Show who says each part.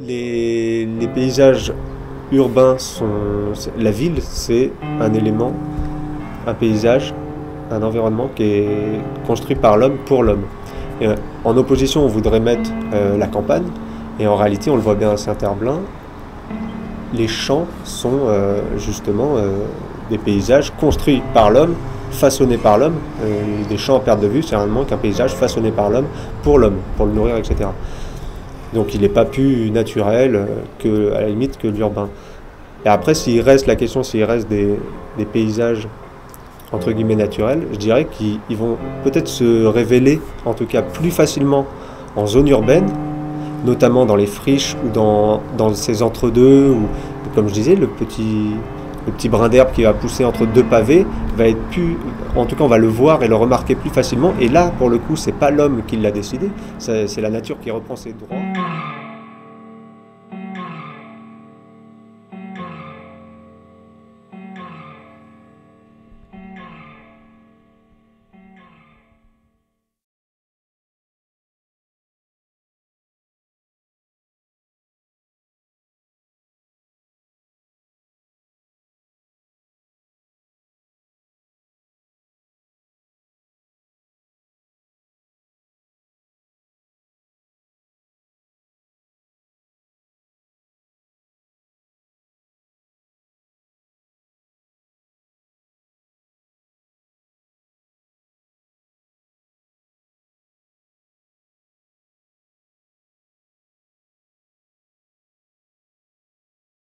Speaker 1: Les, paysages urbains sont. La ville, c'est un élément, un paysage, un environnement qui est construit par l'homme pour l'homme. Euh, en opposition, on voudrait mettre euh, la campagne, et en réalité, on le voit bien à Saint-Herblain, les champs sont euh, justement des paysages construits par l'homme, façonnés par l'homme. Des champs en perte de vue, c'est réellement qu'un paysage façonné par l'homme, pour l'homme, pour le nourrir, etc. Donc il n'est pas plus naturel euh, que, à la limite que l'urbain. Et après, s'il reste la question, s'il reste des, paysages entre guillemets naturels, je dirais qu'ils ils vont peut-être se révéler, en tout cas plus facilement en zone urbaine, notamment dans les friches ou dans ces entre-deux, ou comme je disais, le petit, le petit brin d'herbe qui va pousser entre deux pavés va être plus, en tout cas on va le voir et le remarquer plus facilement. Et là, pour le coup, c'est pas l'homme qui l'a décidé, c'est c'est la nature qui reprend ses droits.